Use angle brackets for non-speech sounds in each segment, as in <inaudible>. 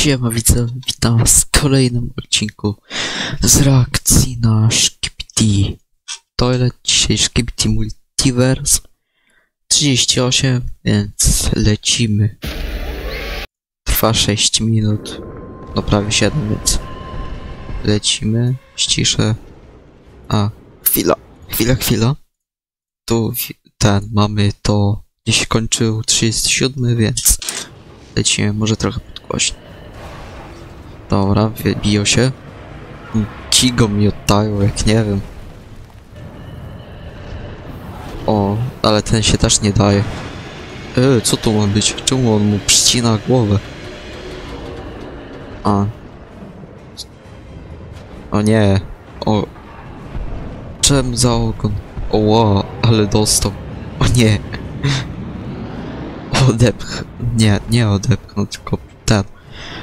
Siema widzę, witam w kolejnym odcinku z reakcji na Szkipti Toilet. Dzisiaj Szkipti Multiverse 38, więc lecimy. Trwa 6 minut, no prawie 7, więc lecimy, ściszę. A, chwila, chwila, chwila. Tu ten, mamy to, gdzieś kończył 37, więc lecimy, może trochę podgłośnić. Dobra, wybiją się. Cigo mi oddają, jak nie wiem. O, ale ten się też nie daje. E, co to ma być? Czemu on mu przycina głowę? A. O nie. O. Czem za ogon? O, wow, ale dostał. O nie. <laughs> Odepch... Nie, nie odepchnął, tylko.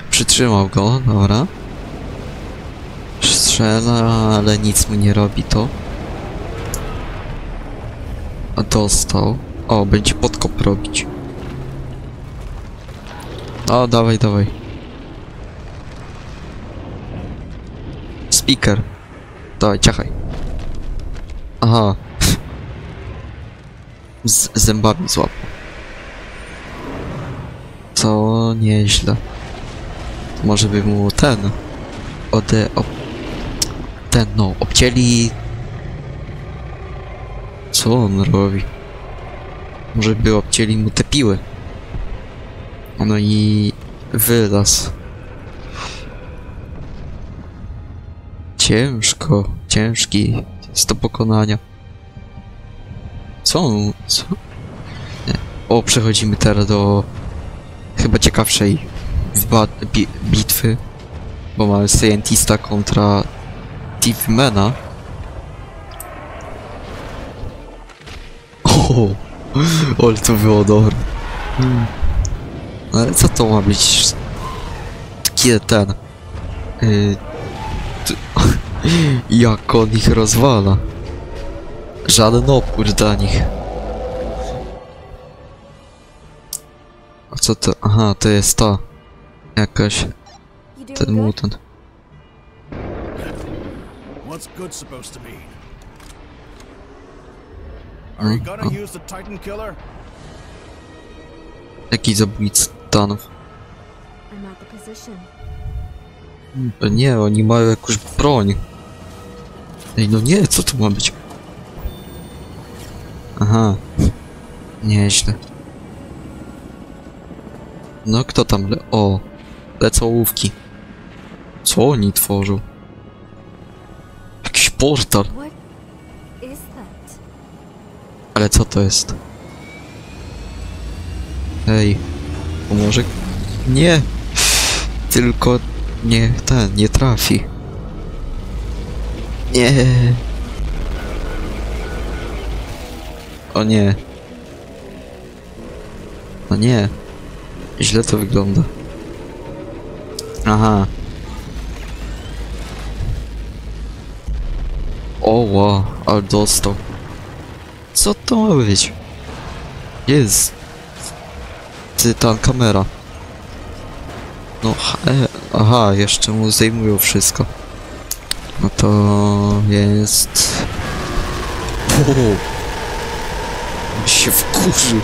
Przytrzymał go, dobra. Strzela, ale nic mu nie robi to. A dostał. O, będzie podkop robić. O, dawaj, dawaj. Speaker. Dawaj, ciachaj. Aha. <laughs> Z zębami złapał. Co nieźle. Może by mu ten ode... Ob, ten no, obcięli... Co on robi? Może by obcięli mu te piły. No i wylaz. Ciężko, ciężki jest do pokonania. Co. Co? Nie. O, przechodzimy teraz do chyba ciekawszej bi- bitwy, bo mamy Scientista kontra Thiefmana. <laughs> O, ale to było dobre. Ale co to ma być? Takie ten... Yy, <laughs> jak on ich rozwala. Żaden opór dla nich. A co to? Aha, to jest ta. Jakaś, ten mutant. What's good supposed to mean? Are you Mm, gonna use the Titan Killer? Jaki the position. E, Nie, oni mają jakąś broń. Ej, no nie, co to ma być? Aha. Nieźle. No, kto tam le... O! Lecą ołówki. Co oni tworzą? Jakiś portal. Ale co to jest? Ej, pomoże? Nie! Tylko nie ten, nie trafi. Nie! O nie. O nie. Źle to wygląda. Aha. O, wow, ale dostał. Co to ma być? Jest. Tytan kamera. No, e, aha, jeszcze mu zdejmują wszystko. No to jest... O, się wkurzył.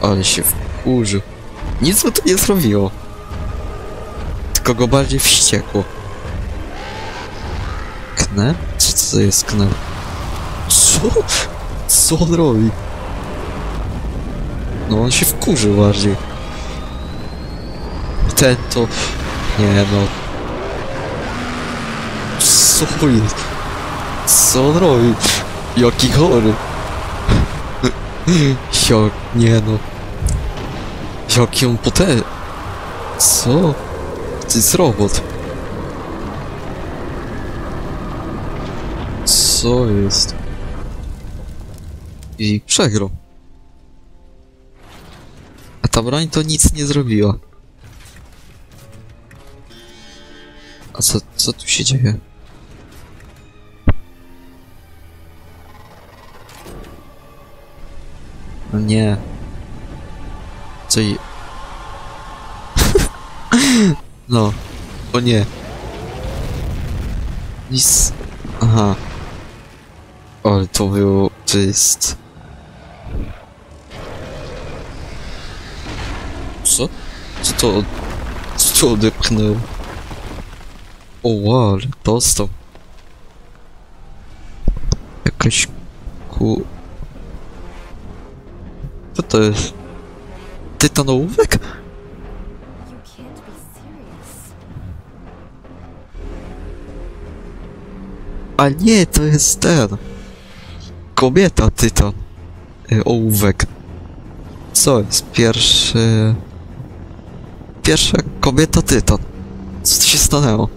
Ale się wkurzył. Nic mu to nie zrobiło. Tylko go bardziej wściekło. Knep? Co to jest knep? Co? Co on robi? No on się wkurzył bardziej. Ten to... Nie no. Co jest? Co on robi? Jaki chory. <laughs> Jo, nie no. Jaki on potem... Co? To jest robot. Co jest? I przegrał. A ta broń to nic nie zrobiła. A co, co tu się dzieje? No nie. <laughs> No. O nie. Nic. Aha. Ale to było... To jest... Co? Co to... Co to odepchnęło? O wow, ale dostał. Jakaś... Ku... Co to jest? Serious. A nie, to jest ten. Kobieta tytan. Y, Ołówek. Co jest? Pierwszy... Pierwsza kobieta tytan. Co tu się stanęło?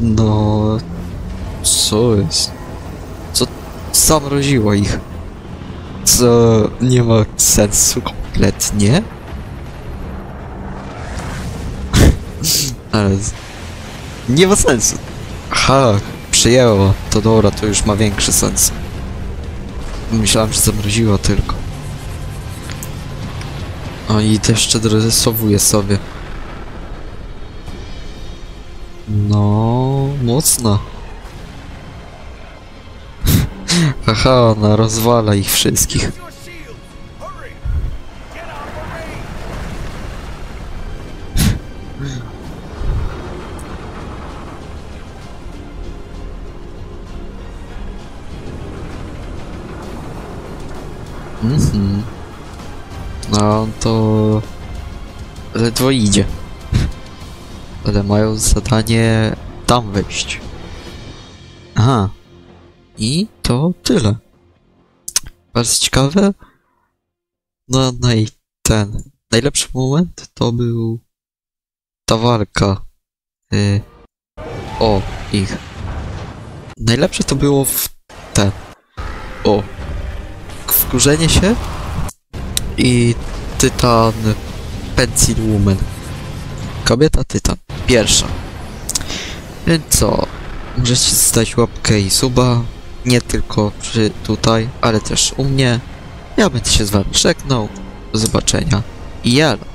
No... Co jest? Co zamroziło ich? Co nie ma sensu kompletnie? <laughs> Ale... Nie ma sensu. Aha, przyjęło. To dobra, to już ma większy sens. Myślałem, że zamroziło tylko. O, i to jeszcze dorysowuje sobie. No, mocno. Aha, ona rozwala ich wszystkich. Mhm. No to ledwo idzie. Ale mają zadanie tam wejść. Aha. I to tyle. Bardzo ciekawe. No, no i ten. Najlepszy moment to był ta walka. Y, o, ich. Najlepsze to było w ten. O, wkurzenie się i Tytan Pencil Woman. Kobieta Tytan. Pierwsza. Więc co? Możecie stać łapkę i suba. Nie tylko przy tutaj, ale też u mnie. Ja będę się z wami żegnał. Do zobaczenia. I jalo.